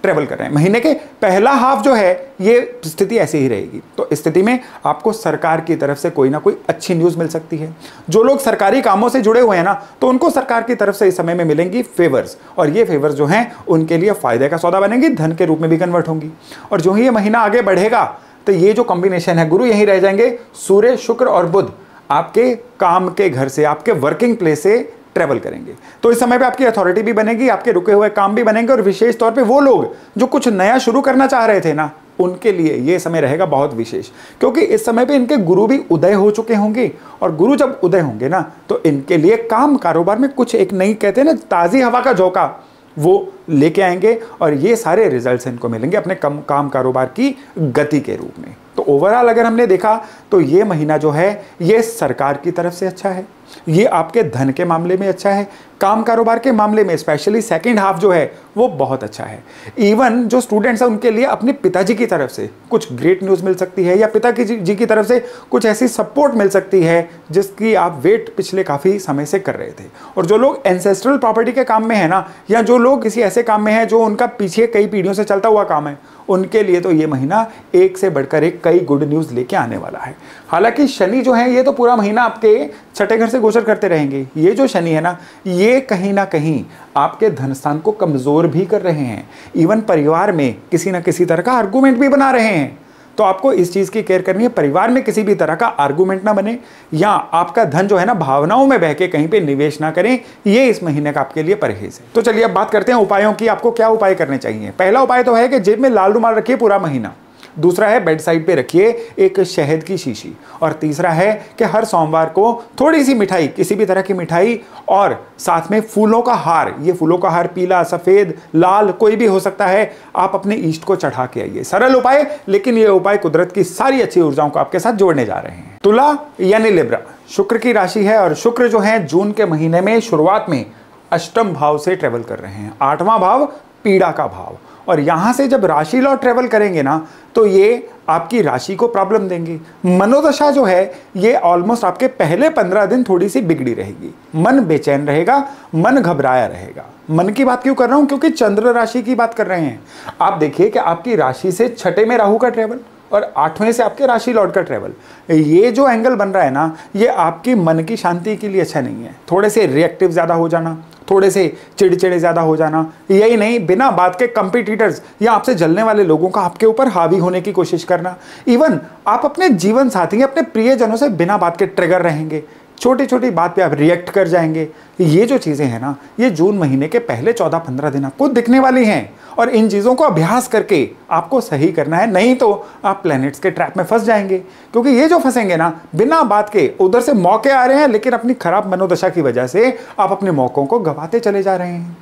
ट्रेवल कर रहे हैं। महीने के पहला हाफ़ जो है, ये स्थिति ऐसी ही रहेगी। तो स्थिति में आपको सरकार की तरफ़ से कोई ना कोई अच्छी न्यूज़ मिल सकती है। जो लोग सरकारी कामों से जुड़े हुए हैं ना तो उनको सरकार की तरफ़ से इस समय में मिलेंगी फेवर्स और ये फेवर्स जो हैं, उनके लिए फ़ायदे का सौदा बनेंगी, धन के रूप में भी कन्वर्ट होंगी। और जो ही ये महीना आगे बढ़ेगा तो ये जो कॉम्बिनेशन है, गुरु यहीं रह जाएँगे। सूर्य, शुक्र और बुध आपके काम के घर से, आपके वर्किंग प्लेस से ट्रेवल करेंगे। तो इस समय पे आपकी अथॉरिटी भी बनेगी, आपके रुके हुए काम भी बनेंगे और विशेष तौर पे वो लोग जो कुछ नया शुरू करना चाह रहे थे ना, उनके लिए ये समय रहेगा बहुत विशेष। क्योंकि इस समय पे इनके गुरु भी उदय हो चुके होंगे और गुरु जब उदय होंगे ना तो इनके लिए काम कारोबार में कुछ एक नई कहते हैं ना, ताज़ी हवा का झोंका वो लेके आएँगे और ये सारे रिजल्ट्स इनको मिलेंगे अपने कम, काम कारोबार की गति के रूप में। तो ओवरऑल अगर हमने देखा तो ये महीना जो है, ये सरकार की तरफ़ से अच्छा है। ये आपके धन के मामले में अच्छा है, काम कारोबार के मामले में स्पेशली सेकंड हाफ़ जो है, वो बहुत अच्छा है। इवन जो स्टूडेंट्स हैं, उनके लिए अपने पिताजी की तरफ़ से कुछ ग्रेट न्यूज़ मिल सकती है, या पिता की जी की तरफ़ से कुछ ऐसी सपोर्ट मिल सकती है, जिसकी आप वेट पिछले काफ़ी समय से कर रहे थे। और जो लोग एंसेस्ट्रल प्रॉपर्टी के काम में है ना, या जो लोग किसी ऐसे काम में हैं, जो उनका पीछे कई पीढ़ियों से चलता हुआ काम है उनके लिए तो ये महीना एक से बढ़कर एक कई गुड न्यूज़ लेके आने वाला है। हालाँकि शनि जो है, ये तो पूरा महीना आपके छठे घर से गोचर करते रहेंगे। ये जो शनि है ना, ये कहीं ना कहीं आपके धन स्थान को कमज़ोर भी कर रहे हैं। इवन परिवार में किसी ना किसी तरह का आर्गूमेंट भी बना रहे हैं। तो आपको इस चीज़ की केयर करनी है। परिवार में किसी भी तरह का आर्गूमेंट ना बने या आपका धन जो है ना, भावनाओं में बह के कहीं पर निवेश ना करें, ये इस महीने का आपके लिए परहेज है। तो चलिए अब बात करते हैं उपायों की। आपको क्या उपाय करने चाहिए? पहला उपाय तो है कि जेब में लाल रुमाल रखिए पूरा महीना। दूसरा है बेड साइड पे रखिए एक शहद की शीशी। और तीसरा है कि हर सोमवार को थोड़ी सी मिठाई, किसी भी तरह की मिठाई और साथ में फूलों का हार। ये फूलों का हार पीला, सफ़ेद, लाल, कोई भी हो सकता है, आप अपने ईष्ट को चढ़ा के आइए। सरल उपाय, लेकिन ये उपाय कुदरत की सारी अच्छी ऊर्जाओं को आपके साथ जोड़ने जा रहे हैं। तुला यानी लिब्रा। शुक्र की राशि है और शुक्र जो है, जून के महीने में शुरुआत में अष्टम भाव से ट्रेवल कर रहे हैं। आठवां भाव पीड़ा का भाव। और यहाँ से जब राशि लॉ ट्रेवल करेंगे ना तो ये आपकी राशि को प्रॉब्लम देंगे। मनोदशा जो है, ये ऑलमोस्ट आपके पहले पंद्रह दिन थोड़ी सी बिगड़ी रहेगी। मन बेचैन रहेगा, मन घबराया रहेगा। मन की बात क्यों कर रहा हूँ? क्योंकि चंद्र राशि की बात कर रहे हैं। आप देखिए कि आपकी राशि से छठे में राहू का ट्रेवल और आठवें से आपके राशि लॉर्ड का ट्रेवल ये जो एंगल बन रहा है ना, ये आपकी मन की शांति के लिए अच्छा नहीं है। थोड़े से रिएक्टिव ज़्यादा हो जाना, थोड़े से चिड़चिड़े ज़्यादा हो जाना, यही नहीं, बिना बात के कंपिटिटर्स या आपसे जलने वाले लोगों का आपके ऊपर हावी होने की कोशिश करना। इवन आप अपने जीवन साथी, अपने प्रियजनों से बिना बात के ट्रिगर रहेंगे। छोटी छोटी बात पे आप रिएक्ट कर जाएँगे। ये जो चीज़ें हैं ना, ये जून महीने के पहले चौदह पंद्रह दिन आपको दिखने वाली हैं। और इन चीज़ों को अभ्यास करके आपको सही करना है। नहीं तो आप प्लैनेट्स के ट्रैप में फंस जाएँगे। क्योंकि ये जो फंसेंगे ना, बिना बात के उधर से मौके आ रहे हैं, लेकिन अपनी खराब मनोदशा की वजह से आप अपने मौक़ों को गवाते चले जा रहे हैं।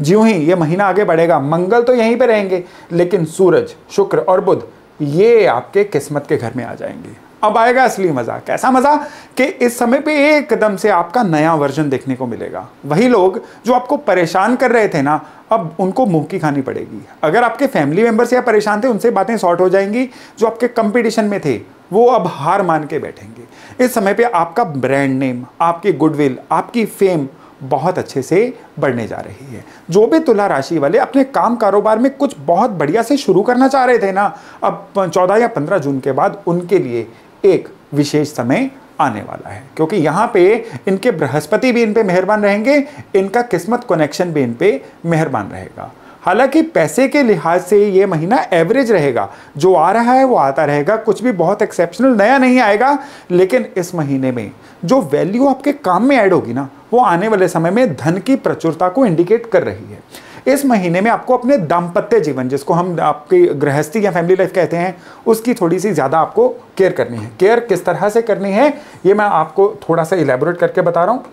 ज्यों ही ये महीना आगे बढ़ेगा, मंगल तो यहीं पर रहेंगे, लेकिन सूरज, शुक्र और बुध, ये आपके किस्मत के घर में आ जाएँगे। अब आएगा असली मज़ा। कैसा मज़ा? कि इस समय पे एकदम से आपका नया वर्जन देखने को मिलेगा। वही लोग जो आपको परेशान कर रहे थे ना, अब उनको मुँह की खानी पड़ेगी। अगर आपके फैमिली मेंबर्स या परेशान थे, उनसे बातें सॉर्ट हो जाएँगी, जो आपके कंपटीशन में थे, वो अब हार मान के बैठेंगे। इस समय पे आपका ब्रांड नेम आपकी गुडविल आपकी फेम बहुत अच्छे से बढ़ने जा रही है। जो भी तुला राशि वाले अपने काम कारोबार में कुछ बहुत बढ़िया से शुरू करना चाह रहे थे ना, अब चौदह या पंद्रह जून के बाद उनके लिए एक विशेष समय आने वाला है। क्योंकि यहाँ पे इनके बृहस्पति भी इन पे मेहरबान रहेंगे, इनका किस्मत कनेक्शन भी इन पे मेहरबान रहेगा। हालाँकि पैसे के लिहाज से ये महीना एवरेज रहेगा। जो आ रहा है वो आता रहेगा। कुछ भी बहुत एक्सेप्शनल नया नहीं आएगा, लेकिन इस महीने में जो वैल्यू आपके काम में ऐड होगी ना, वो आने वाले समय में धन की प्रचुरता को इंडिकेट कर रही है। इस महीने में आपको अपने दाम्पत्य जीवन, जिसको हम आपकी गृहस्थी या फैमिली लाइफ कहते हैं, उसकी थोड़ी सी ज़्यादा आपको केयर करनी है। केयर किस तरह से करनी है, ये मैं आपको थोड़ा सा इलेबोरेट करके बता रहा हूँ।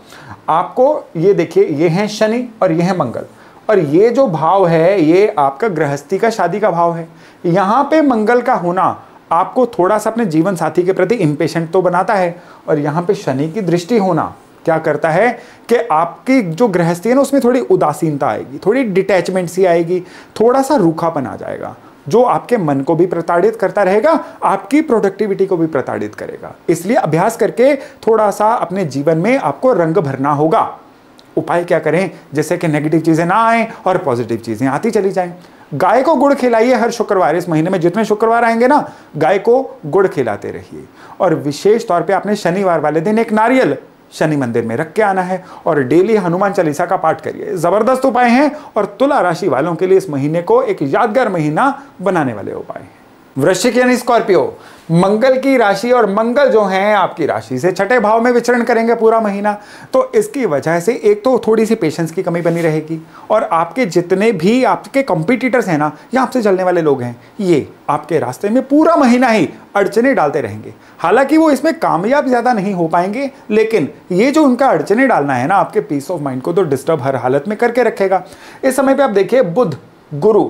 आपको ये देखिए, ये हैं शनि और ये हैं मंगल। और ये जो भाव है, ये आपका गृहस्थी का, शादी का भाव है। यहाँ पे मंगल का होना आपको थोड़ा सा अपने जीवन साथी के प्रति इम्पेशेंट तो बनाता है, और यहाँ पे शनि की दृष्टि होना क्या करता है कि आपकी जो गृहस्थी है ना, उसमें थोड़ी उदासीनता आएगी, थोड़ी डिटैचमेंट सी आएगी, थोड़ा सा रूखापन आ जाएगा, जो आपके मन को भी प्रताड़ित करता रहेगा, आपकी प्रोडक्टिविटी को भी प्रताड़ित करेगा। इसलिए अभ्यास करके थोड़ा सा अपने जीवन में आपको रंग भरना होगा। उपाय क्या करें? जैसे कि नेगेटिव चीज़ें ना आए और पॉजिटिव चीज़ें आती चली जाएँ। गाय को गुड़ खिलाइए हर शुक्रवार, इस महीने में जितने शुक्रवार आएँगे ना, गाय को गुड़ खिलाते रहिए। और विशेष तौर पे आपने शनिवार वाले दिन एक नारियल शनि मंदिर में रख के आना है और डेली हनुमान चालीसा का पाठ करिए। ज़बरदस्त उपाय हैं और तुला राशि वालों के लिए इस महीने को एक यादगार महीना बनाने वाले उपाय हैं। वृश्चिक यानी स्कॉर्पियो मंगल की राशि और मंगल जो है आपकी राशि से छठे भाव में विचरण करेंगे पूरा महीना। तो इसकी वजह से एक तो थोड़ी सी पेशेंस की कमी बनी रहेगी और आपके जितने भी आपके कॉम्पिटिटर्स हैं ना, या आपसे चलने वाले लोग हैं, ये आपके रास्ते में पूरा महीना ही अड़चने डालते रहेंगे। हालाँकि वो इसमें कामयाब ज़्यादा नहीं हो पाएँगे, लेकिन ये जो उनका अड़चने डालना है ना, आपके पीस ऑफ़ माइंड को तो डिस्टर्ब हर हालत में करके रखेगा। इस समय पर आप देखिए बुद्ध गुरु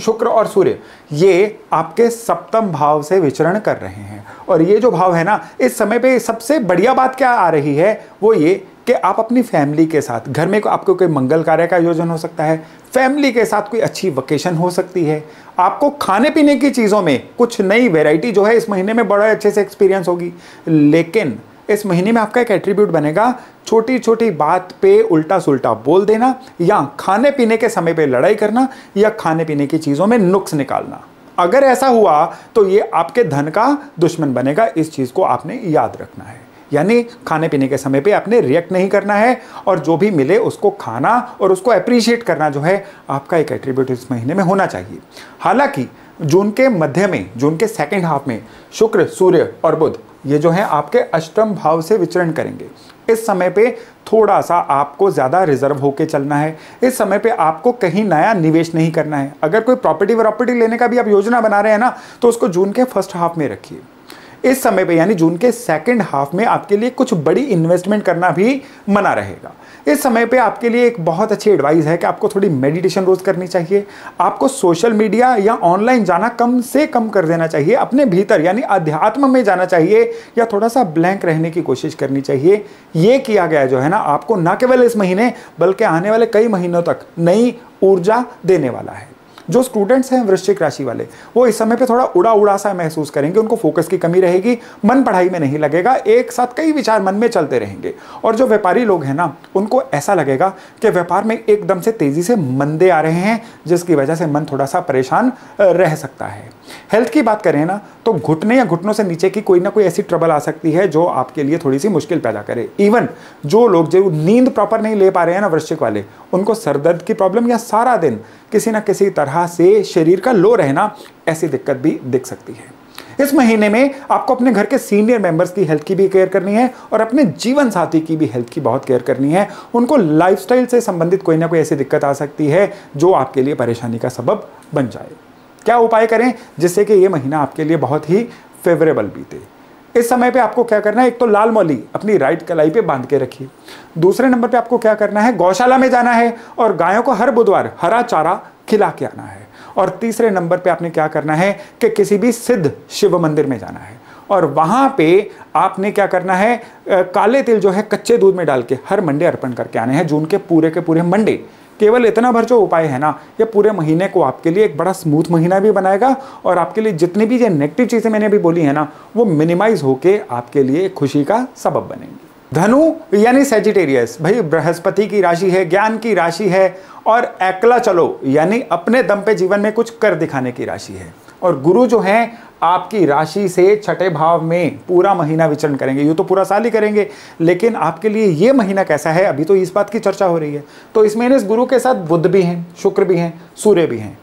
शुक्र और सूर्य, ये आपके सप्तम भाव से विचरण कर रहे हैं। और ये जो भाव है ना, इस समय पे सबसे बढ़िया बात क्या आ रही है, वो ये कि आप अपनी फैमिली के साथ, घर में आपको कोई मंगल कार्य का आयोजन हो सकता है, फैमिली के साथ कोई अच्छी वकेशन हो सकती है। आपको खाने पीने की चीज़ों में कुछ नई वेराइटी जो है, इस महीने में बड़ा अच्छे से एक्सपीरियंस होगी। लेकिन इस महीने में आपका एक एट्रीब्यूट बनेगा छोटी छोटी बात पे उल्टा सुल्टा बोल देना, या खाने पीने के समय पे लड़ाई करना, या खाने पीने की चीज़ों में नुक्स निकालना। अगर ऐसा हुआ तो ये आपके धन का दुश्मन बनेगा, इस चीज़ को आपने याद रखना है। यानी खाने पीने के समय पे आपने रिएक्ट नहीं करना है, और जो भी मिले उसको खाना और उसको अप्रिशिएट करना जो है, आपका एक एट्रीब्यूट इस महीने में होना चाहिए। हालाँकि, जून के मध्य में, जून के सेकेंड हाफ़ में, शुक्र, सूर्य और बुध ये जो है आपके अष्टम भाव से विचरण करेंगे। इस समय पे थोड़ा सा आपको ज़्यादा रिज़र्व होके चलना है। इस समय पे आपको कहीं नया निवेश नहीं करना है। अगर कोई प्रॉपर्टी व्रॉपर्टी लेने का भी आप योजना बना रहे हैं ना तो उसको जून के फ़र्स्ट हाफ़ में रखिए। इस समय पे यानी जून के सेकंड हाफ़ में आपके लिए कुछ बड़ी इन्वेस्टमेंट करना भी मना रहेगा। इस समय पे आपके लिए एक बहुत अच्छी एडवाइस है कि आपको थोड़ी मेडिटेशन रोज करनी चाहिए। आपको सोशल मीडिया या ऑनलाइन जाना कम से कम कर देना चाहिए। अपने भीतर यानी अध्यात्म में जाना चाहिए या थोड़ा सा ब्लैंक रहने की कोशिश करनी चाहिए। ये किया गया जो है ना, आपको ना केवल इस महीने, बल्कि आने वाले कई महीनों तक नई ऊर्जा देने वाला है। जो स्टूडेंट्स हैं वृश्चिक राशि वाले, वो इस समय पे थोड़ा उड़ा उड़ा सा महसूस करेंगे, उनको फोकस की कमी रहेगी, मन पढ़ाई में नहीं लगेगा, एक साथ कई विचार मन में चलते रहेंगे। और जो व्यापारी लोग हैं ना, उनको ऐसा लगेगा कि व्यापार में एकदम से तेज़ी से मंदे आ रहे हैं, जिसकी वजह से मन थोड़ा सा परेशान रह सकता है। हेल्थ की बात करें ना तो घुटने या घुटनों से नीचे की कोई ना कोई ऐसी ट्रबल आ सकती है, जो आपके लिए थोड़ी सी मुश्किल पैदा करे। इवन जो लोग जो नींद प्रॉपर नहीं ले पा रहे हैं ना वृश्चिक वाले, उनको सरदर्द की प्रॉब्लम या सारा दिन किसी ना किसी तरह से शरीर का लो रहना ऐसी दिक्कत भी दिख सकती है। इस महीने में आपको अपने घर के सीनियर मेंबर्स की हेल्थ की भी केयर करनी है और अपने जीवन साथी की भी हेल्थ की बहुत केयर करनी है। उनको लाइफस्टाइल से संबंधित कोई ना कोई ऐसी दिक्कत आ सकती है जो आपके लिए परेशानी का सबब बन जाए। क्या उपाय करें जिससे कि ये महीना आपके लिए बहुत ही फेवरेबल बीते? इस समय पे आपको क्या करना है? एक तो लाल मौली अपनी राइट कलाई पे बाँध के रखिए। दूसरे नंबर पे आपको क्या करना है? गौशाला में जाना है और गायों को हर बुधवार हरा चारा खिला के आना है। और तीसरे नंबर पे आपने क्या करना है कि किसी भी सिद्ध शिव मंदिर में जाना है। और वहाँ पे आपने क्या करना है? काले तिल जो है कच्चे दूध में डाल के हर मंडे अर्पण करके आने हैं। जून के पूरे के पूरे मंडे। केवल इतना भर जो उपाय है ना, ये पूरे महीने को आपके लिए एक बड़ा स्मूथ महीना भी बनाएगा और आपके लिए जितनी भी ये नेगेटिव चीज़ें मैंने अभी बोली है ना, वो मिनिमाइज होके आपके लिए खुशी का सबब बनेंगी। धनु, यानी सेजिटेरियस भाई बृहस्पति की राशि है, ज्ञान की राशि है और एकला चलो, यानी अपने दम पे जीवन में कुछ कर दिखाने की राशि है। और गुरु जो है, आपकी राशि से छठे भाव में पूरा महीना विचरण करेंगे। ये तो पूरा साल ही करेंगे, लेकिन आपके लिए ये महीना कैसा है? अभी तो इस बात की चर्चा हो रही है। तो इस महीने इस गुरु के साथ बुद्ध भी हैं, शुक्र भी हैं, सूर्य भी हैं।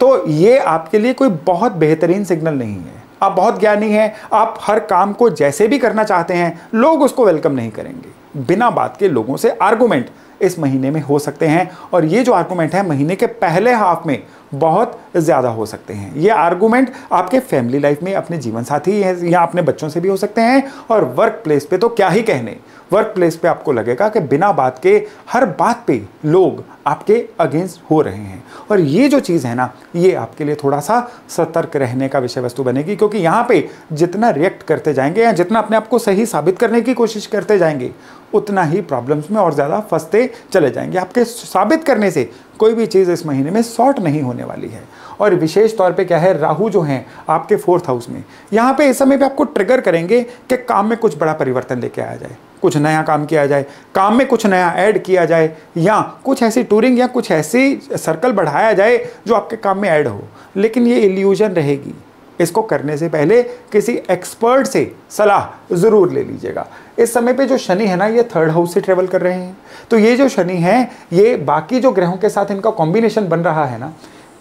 तो ये आपके लिए कोई बहुत बेहतरीन सिग्नल नहीं है। आप बहुत ज्ञानी हैं, आप हर काम को जैसे भी करना चाहते हैं, लोग उसको वेलकम नहीं करेंगे। बिना बात के लोगों से आर्गूमेंट इस महीने में हो सकते हैं। और ये जो आर्गूमेंट है, महीने के पहले हाफ़ में बहुत ज़्यादा हो सकते हैं। ये आर्गूमेंट आपके फैमिली लाइफ में, अपने जीवन साथी या अपने बच्चों से भी हो सकते हैं। और वर्क प्लेस पे तो क्या ही कहने। वर्क प्लेस पर आपको लगेगा कि बिना बात के हर बात पे लोग आपके अगेंस्ट हो रहे हैं। और ये जो चीज़ है ना, ये आपके लिए थोड़ा सा सतर्क रहने का विषय वस्तु बनेगी, क्योंकि यहाँ पे जितना रिएक्ट करते जाएँगे या जितना अपने आप को सही साबित करने की कोशिश करते जाएँगे, उतना ही प्रॉब्लम्स में और ज़्यादा फंसते चले जाएँगे। आपके साबित करने से कोई भी चीज़ इस महीने में शॉर्ट नहीं होने वाली है। और विशेष तौर पे क्या है, राहु जो हैं, आपके फोर्थ हाउस में, यहाँ पे इस समय पे आपको ट्रिगर करेंगे कि काम में कुछ बड़ा परिवर्तन लेके आया जाए, कुछ नया काम किया जाए, काम में कुछ नया ऐड किया जाए, या कुछ ऐसी टूरिंग या कुछ ऐसी सर्कल बढ़ाया जाए जो आपके काम में ऐड हो। लेकिन ये इल्यूजन रहेगी। इसको करने से पहले किसी एक्सपर्ट से सलाह ज़रूर ले लीजिएगा। इस समय पे जो शनि है ना, ये थर्ड हाउस से ट्रेवल कर रहे हैं। तो ये जो शनि है, ये बाकी जो ग्रहों के साथ इनका कॉम्बिनेशन बन रहा है ना,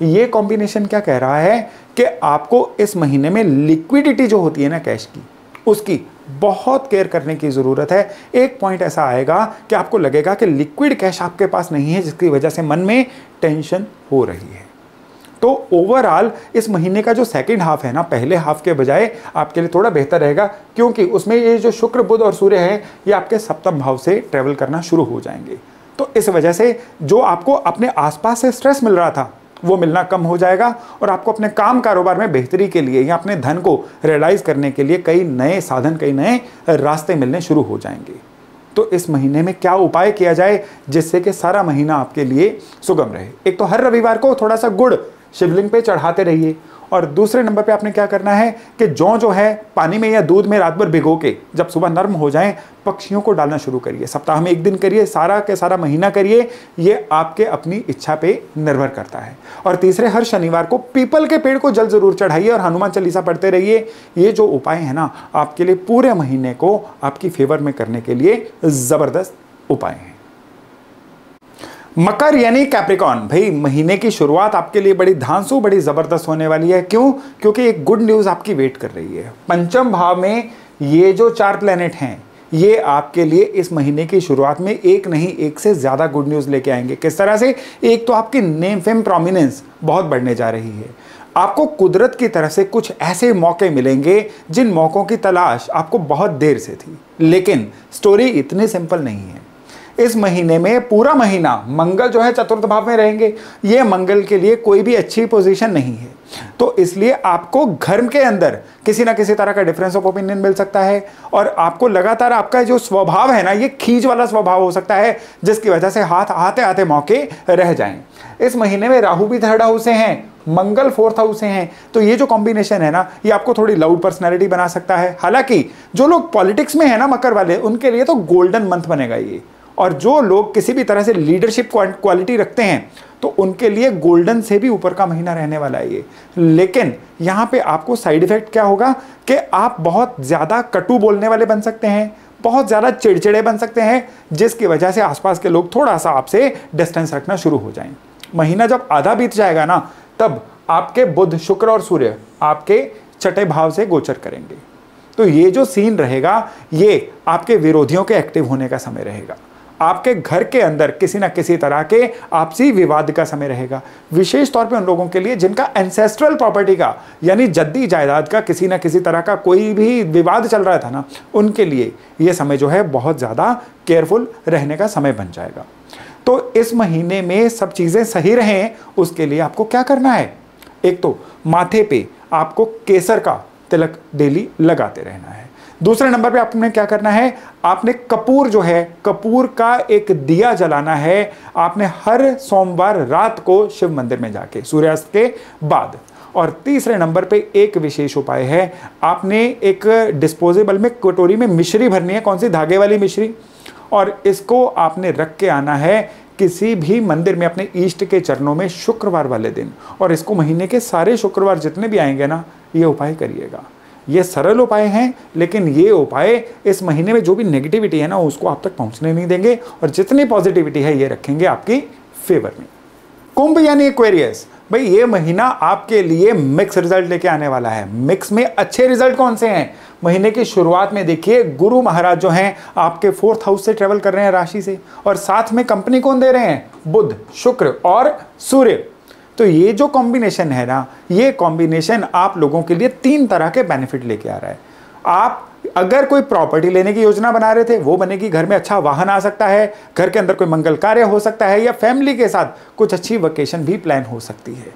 ये कॉम्बिनेशन क्या कह रहा है कि आपको इस महीने में लिक्विडिटी जो होती है ना कैश की, उसकी बहुत केयर करने की ज़रूरत है। एक पॉइंट ऐसा आएगा कि आपको लगेगा कि लिक्विड कैश आपके पास नहीं है, जिसकी वजह से मन में टेंशन हो रही है। तो ओवरऑल इस महीने का जो सेकंड हाफ़ है ना, पहले हाफ़ के बजाय आपके लिए थोड़ा बेहतर रहेगा, क्योंकि उसमें ये जो शुक्र, बुध और सूर्य है, ये आपके सप्तम भाव से ट्रेवल करना शुरू हो जाएँगे। तो इस वजह से जो आपको अपने आसपास से स्ट्रेस मिल रहा था, वो मिलना कम हो जाएगा और आपको अपने काम कारोबार में बेहतरी के लिए या अपने धन को रियलाइज़ करने के लिए कई नए साधन, कई नए रास्ते मिलने शुरू हो जाएँगे। तो इस महीने में क्या उपाय किया जाए, जिससे कि सारा महीना आपके लिए सुगम रहे? एक तो हर रविवार को थोड़ा सा गुड़ शिवलिंग पे चढ़ाते रहिए। और दूसरे नंबर पे आपने क्या करना है कि जौ जो है पानी में या दूध में रात भर भिगो के जब सुबह नर्म हो जाए, पक्षियों को डालना शुरू करिए। सप्ताह में एक दिन करिए, सारा के सारा महीना करिए, ये आपके अपनी इच्छा पे निर्भर करता है। और तीसरे, हर शनिवार को पीपल के पेड़ को जल ज़रूर चढ़ाइए और हनुमान चालीसा पढ़ते रहिए। ये जो उपाय है ना, आपके लिए पूरे महीने को आपकी फेवर में करने के लिए ज़बरदस्त उपाय हैं। मकर यानी कैप्रिकॉन भाई, महीने की शुरुआत आपके लिए बड़ी धांसू, बड़ी ज़बरदस्त होने वाली है। क्यों? क्योंकि एक गुड न्यूज़ आपकी वेट कर रही है। पंचम भाव में ये जो चार प्लेनेट हैं, ये आपके लिए इस महीने की शुरुआत में एक नहीं, एक से ज़्यादा गुड न्यूज़ लेके आएँगे। किस तरह से? एक तो आपकी नेम फेम प्रोमिनेंस बहुत बढ़ने जा रही है। आपको कुदरत की तरफ़ से कुछ ऐसे मौके मिलेंगे, जिन मौक़ों की तलाश आपको बहुत देर से थी। लेकिन स्टोरी इतनी सिंपल नहीं है। इस महीने में, पूरा महीना, मंगल जो है चतुर्थ भाव में रहेंगे। ये मंगल के लिए कोई भी अच्छी पोजीशन नहीं है। तो इसलिए आपको घर के अंदर किसी ना किसी तरह का डिफरेंस ऑफ़ ओपिनियन मिल सकता है और आपको लगातार आपका जो स्वभाव है ना, ये खींच वाला स्वभाव हो सकता है, जिसकी वजह से हाथ आते आते मौके रह जाएँ। इस महीने में राहु भी थर्ड हाउस से हैं, मंगल फोर्थ हाउस से हैं। तो ये जो कॉम्बिनेशन है ना, ये आपको थोड़ी लाउड पर्सनैलिटी बना सकता है। हालाँकि, जो लोग पॉलिटिक्स में है ना मकर वाले, उनके लिए तो गोल्डन मंथ बनेगा ये। और जो लोग किसी भी तरह से लीडरशिप क्वालिटी रखते हैं तो उनके लिए गोल्डन से भी ऊपर का महीना रहने वाला है ये। लेकिन यहाँ पे आपको साइड इफ़ेक्ट क्या होगा कि आप बहुत ज़्यादा कटु बोलने वाले बन सकते हैं, बहुत ज़्यादा चिड़चिड़े बन सकते हैं, जिसकी वजह से आसपास के लोग थोड़ा सा आपसे डिस्टेंस रखना शुरू हो जाएँ। महीना जब आधा बीत जाएगा ना, तब आपके बुध, शुक्र और सूर्य आपके छठे भाव से गोचर करेंगे। तो ये जो सीन रहेगा, ये आपके विरोधियों के एक्टिव होने का समय रहेगा। आपके घर के अंदर किसी ना किसी तरह के आपसी विवाद का समय रहेगा। विशेष तौर पे उन लोगों के लिए जिनका एंसेस्ट्रल प्रॉपर्टी का, यानी जद्दी जायदाद का किसी ना किसी तरह का कोई भी विवाद चल रहा था ना, उनके लिए ये समय जो है बहुत ज़्यादा केयरफुल रहने का समय बन जाएगा। तो इस महीने में सब चीज़ें सही रहें, उसके लिए आपको क्या करना है? एक तो माथे पे आपको केसर का तिलक डेली लगाते रहना है। दूसरे नंबर पे आपने क्या करना है? आपने कपूर जो है, कपूर का एक दिया जलाना है। आपने हर सोमवार रात को शिव मंदिर में जाके, सूर्यास्त के बाद। और तीसरे नंबर पे एक विशेष उपाय है। आपने एक डिस्पोजेबल में कटोरी में मिश्री भरनी है। कौन सी? धागे वाली मिश्री। और इसको आपने रख के आना है किसी भी मंदिर में, अपने ईष्ट के चरणों में शुक्रवार वाले दिन। और इसको महीने के सारे शुक्रवार जितने भी आएँगे ना, ये उपाय करिएगा। ये सरल उपाय हैं, लेकिन ये उपाय इस महीने में जो भी नेगेटिविटी है ना, उसको आप तक पहुँचने नहीं देंगे और जितनी पॉजिटिविटी है, ये रखेंगे आपकी फेवर में। कुंभ यानी एक्वेरियस भाई ये महीना आपके लिए मिक्स रिज़ल्ट लेके आने वाला है। मिक्स में अच्छे रिज़ल्ट कौन से हैं? महीने की शुरुआत में देखिए, गुरु महाराज जो हैं, आपके फोर्थ हाउस से ट्रेवल कर रहे हैं राशि से और साथ में कंपनी कौन दे रहे हैं? बुध, शुक्र और सूर्य। तो ये जो कॉम्बिनेशन है ना, ये कॉम्बिनेशन आप लोगों के लिए तीन तरह के बेनिफिट लेके आ रहा है। आप अगर कोई प्रॉपर्टी लेने की योजना बना रहे थे, वो बनेगी, घर में अच्छा वाहन आ सकता है, घर के अंदर कोई मंगल कार्य हो सकता है, या फैमिली के साथ कुछ अच्छी वेकेशन भी प्लान हो सकती है।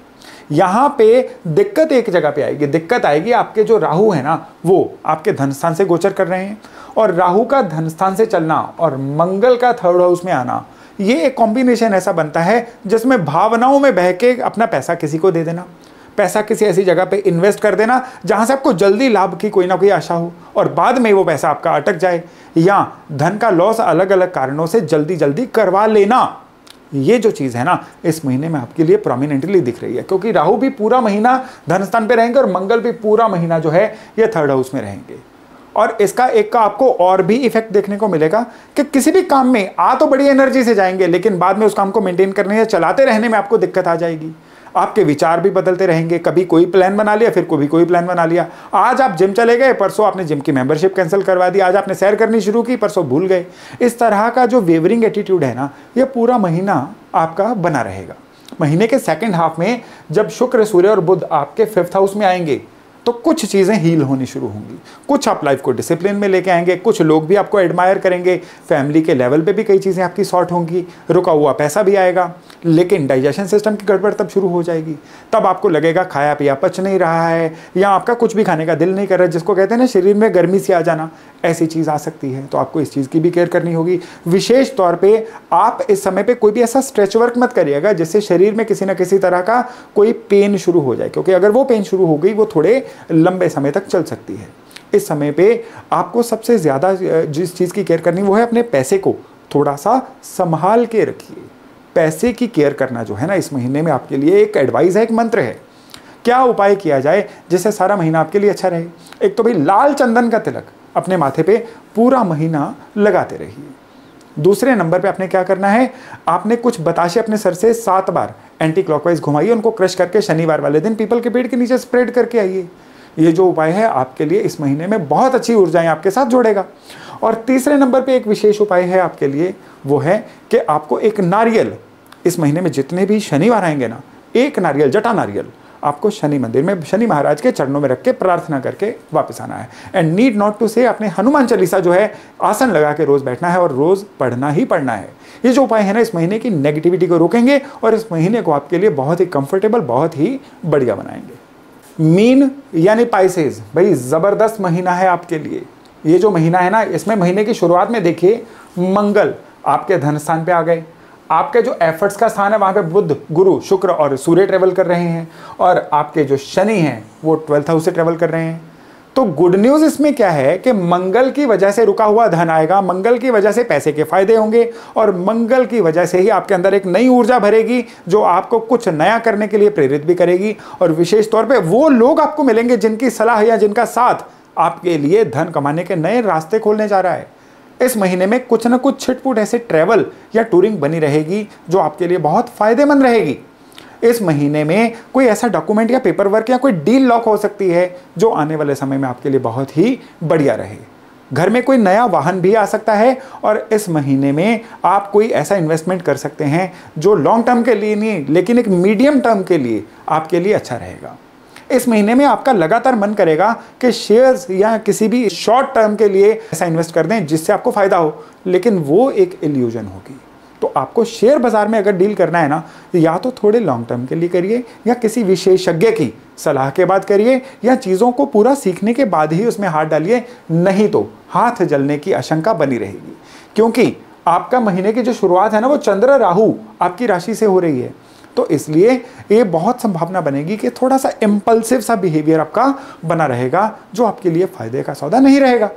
यहाँ पे दिक्कत एक जगह पे आएगी, दिक्कत आएगी आपके जो राहु है ना, वो आपके धन स्थान से गोचर कर रहे हैं। और राहु का धन स्थान से चलना और मंगल का थर्ड हाउस में आना ये एक कॉम्बिनेशन ऐसा बनता है जिसमें भावनाओं में बह के अपना पैसा किसी को दे देना। पैसा किसी ऐसी जगह पे इन्वेस्ट कर देना जहाँ से आपको जल्दी लाभ की कोई ना कोई आशा हो और बाद में वो पैसा आपका अटक जाए। या धन का लॉस अलग अलग कारणों से जल्दी जल्दी करवा लेना। ये जो चीज़ है ना, इस महीने में आपके लिए प्रोमिनेंटली दिख रही है, क्योंकि राहु भी पूरा महीना धन स्थान पे रहेंगे और मंगल भी पूरा महीना जो है ये थर्ड हाउस में रहेंगे। और इसका एक का आपको और भी इफ़ेक्ट देखने को मिलेगा कि किसी भी काम में आ तो बड़ी एनर्जी से जाएँगे, लेकिन बाद में उस काम को मेंटेन करने या चलाते रहने में आपको दिक्कत आ जाएगी। आपके विचार भी बदलते रहेंगे, कभी कोई प्लान बना लिया, फिर कभी कोई प्लान बना लिया। आज आप जिम चले गए, परसों आपने जिम की मेंबरशिप कैंसिल करवा दी, आज आपने सैर करनी शुरू की, परसों भूल गए। इस तरह का जो वेवरिंग एटीट्यूड है ना, ये पूरा महीना आपका बना रहेगा। महीने के सेकेंड हाफ़ में जब शुक्र, सूर्य और बुद्ध आपके फिफ्थ हाउस में आएँगे तो कुछ चीज़ें हील होनी शुरू होंगी। कुछ आप लाइफ को डिसिप्लिन में लेके आएँगे, कुछ लोग भी आपको एडमायर करेंगे। फैमिली के लेवल पे भी कई चीज़ें आपकी सॉर्ट होंगी। रुका हुआ पैसा भी आएगा, लेकिन डाइजेशन सिस्टम की गड़बड़ तब शुरू हो जाएगी। तब आपको लगेगा खाया पिया पच नहीं रहा है, या आपका कुछ भी खाने का दिल नहीं कर रहा जिसको कहते हैं ना, शरीर में गर्मी से आ जाना। ऐसी चीज़ आ सकती है तो आपको इस चीज़ की भी केयर करनी होगी। विशेष तौर पे आप इस समय पे कोई भी ऐसा स्ट्रेच वर्क मत करिएगा, जिससे शरीर में किसी ना किसी तरह का कोई पेन शुरू हो जाए, क्योंकि अगर वो पेन शुरू हो गई, वो थोड़े लंबे समय तक चल सकती है। इस समय पे आपको सबसे ज़्यादा जिस चीज़ की केयर करनी, वो है अपने पैसे को थोड़ा सा संभाल के रखिए। पैसे की केयर करना जो है ना, इस महीने में आपके लिए एक एडवाइस है, एक मंत्र है। क्या उपाय किया जाए, जिससे सारा महीना आपके लिए अच्छा रहे? एक तो भाई, लाल चंदन का तिलक। अपने माथे पे पूरा महीना लगाते रहिए। दूसरे नंबर पे आपने क्या करना है? आपने कुछ बताशे अपने सर से सात बार एंटी क्लॉकवाइज घुमाइए, उनको क्रश करके शनिवार वाले दिन पीपल के पेड़ के नीचे स्प्रेड करके आइए। ये जो उपाय है, आपके लिए इस महीने में बहुत अच्छी ऊर्जाएँ आपके साथ जोड़ेगा। और तीसरे नंबर पे एक विशेष उपाय है आपके लिए, वो है कि आपको एक नारियल, इस महीने में जितने भी शनिवार आएँगे ना, एक नारियल, जटा नारियल आपको शनि मंदिर में, शनि महाराज के चरणों में रख के प्रार्थना करके वापस आना है। एंड नीड नॉट टू से अपने हनुमान चालीसा जो है, आसन लगा के रोज बैठना है और रोज पढ़ना ही पढ़ना है। ये जो उपाय है ना, इस महीने की नेगेटिविटी को रोकेंगे और इस महीने को आपके लिए बहुत ही कंफर्टेबल बहुत ही बढ़िया बनाएँगे। मीन यानी पाइसेज भाई ज़बरदस्त महीना है आपके लिए। ये जो महीना है ना, इसमें महीने की शुरुआत में देखिए, मंगल आपके धन स्थान पे आ गए। आपके जो एफर्ट्स का स्थान है, वहाँ पे बुद्ध, गुरु, शुक्र और सूर्य ट्रेवल कर रहे हैं और आपके जो शनि हैं, वो ट्वेल्थ हाउस से ट्रेवल कर रहे हैं। तो गुड न्यूज़ इसमें क्या है कि मंगल की वजह से रुका हुआ धन आएगा, मंगल की वजह से पैसे के फ़ायदे होंगे और मंगल की वजह से ही आपके अंदर एक नई ऊर्जा भरेगी, जो आपको कुछ नया करने के लिए प्रेरित भी करेगी और विशेष तौर पे वो लोग आपको मिलेंगे जिनकी सलाह या जिनका साथ आपके लिए धन कमाने के नए रास्ते खोलने जा रहा है। इस महीने में कुछ ना कुछ छिटपुट ऐसे ट्रैवल या टूरिंग बनी रहेगी, जो आपके लिए बहुत फ़ायदेमंद रहेगी। इस महीने में कोई ऐसा डॉक्यूमेंट या पेपर वर्क या कोई डील लॉक हो सकती है, जो आने वाले समय में आपके लिए बहुत ही बढ़िया रहे। घर में कोई नया वाहन भी आ सकता है, और इस महीने में आप कोई ऐसा इन्वेस्टमेंट कर सकते हैं, जो लॉन्ग टर्म के लिए नहीं, लेकिन एक मीडियम टर्म के लिए आपके लिए अच्छा रहेगा। इस महीने में आपका लगातार मन करेगा कि शेयर्स या किसी भी शॉर्ट टर्म के लिए ऐसा इन्वेस्ट कर दें जिससे आपको फ़ायदा हो, लेकिन वो एक इल्यूजन होगी। तो आपको शेयर बाज़ार में अगर डील करना है ना, या तो थोड़े लॉन्ग टर्म के लिए करिए, या किसी विशेषज्ञ की सलाह के बाद करिए, या चीज़ों को पूरा सीखने के बाद ही उसमें हाथ डालिए, नहीं तो हाथ जलने की आशंका बनी रहेगी। क्योंकि आपका महीने की जो शुरुआत है ना, वो चंद्र, राहु आपकी राशि से हो रही है। तो इसलिए ये बहुत संभावना बनेगी कि थोड़ा सा इम्पल्सिव सा बिहेवियर आपका बना रहेगा, जो आपके लिए फ़ायदे का सौदा नहीं रहेगा।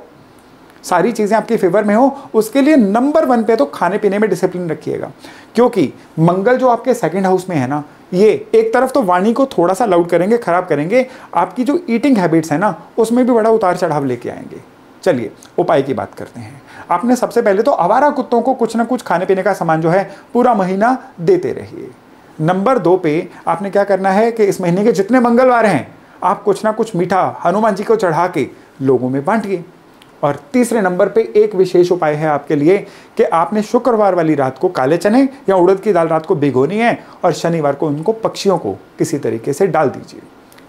सारी चीज़ें आपके फेवर में हो, उसके लिए नंबर वन पे तो खाने पीने में डिसिप्लिन रखिएगा। क्योंकि मंगल जो आपके सेकंड हाउस में है ना, ये एक तरफ़ तो वाणी को थोड़ा सा लाउड करेंगे, खराब करेंगे, आपकी जो ईटिंग हैबिट्स है ना, उसमें भी बड़ा उतार चढ़ाव लेके आएँगे। चलिए, उपाय की बात करते हैं। आपने सबसे पहले तो आवारा कुत्तों को कुछ ना कुछ खाने पीने का सामान जो है पूरा महीना देते रहिए। नंबर दो पे आपने क्या करना है कि इस महीने के जितने मंगलवार हैं, आप कुछ ना कुछ मीठा हनुमान जी को चढ़ा के लोगों में बांटिए। और तीसरे नंबर पे एक विशेष उपाय है आपके लिए कि आपने शुक्रवार वाली रात को काले चने या उड़द की दाल रात को भिगोनी है और शनिवार को उनको पक्षियों को किसी तरीके से डाल दीजिए।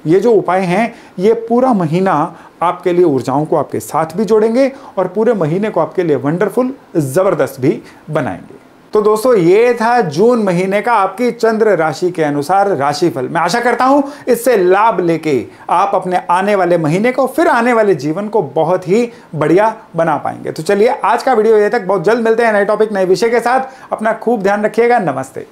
ये जो उपाय हैं, ये पूरा महीना आपके लिए ऊर्जाओं को आपके साथ भी जोड़ेंगे और पूरे महीने को आपके लिए वंडरफुल, ज़बरदस्त भी बनाएँगे। तो दोस्तों, ये था जून महीने का आपकी चंद्र राशि के अनुसार राशिफल। मैं आशा करता हूँ, इससे लाभ लेके आप अपने आने वाले महीने को, फिर आने वाले जीवन को बहुत ही बढ़िया बना पाएँगे। तो चलिए, आज का वीडियो ये तक। बहुत जल्द मिलते हैं नए टॉपिक नए विषय के साथ। अपना खूब ध्यान रखिएगा। नमस्ते।